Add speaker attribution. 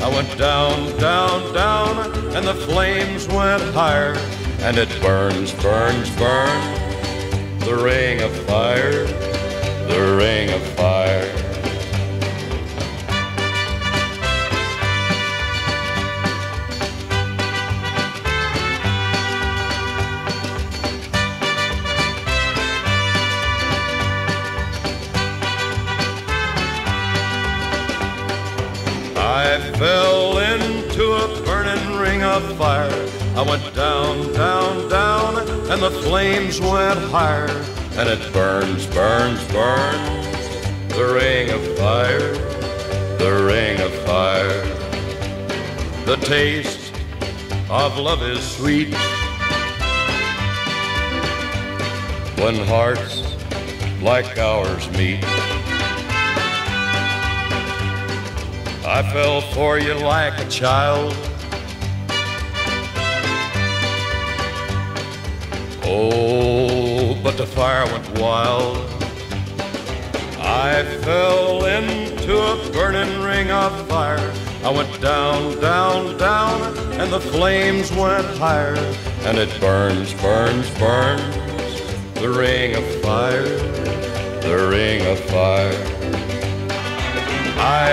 Speaker 1: I went down, down, down, and the flames went higher. And it burns, burns, burns, the ring of fire, I fell into a burning ring of fire. I went down, down, down, and the flames went higher. And it burns, burns, burns, the ring of fire, the ring of fire. The taste of love is sweet when hearts like ours meet. I fell for you like a child. Oh, but the fire went wild. I fell into a burning ring of fire. I went down, down, down, and the flames went higher. And it burns, burns, burns, the ring of fire, the ring of fire.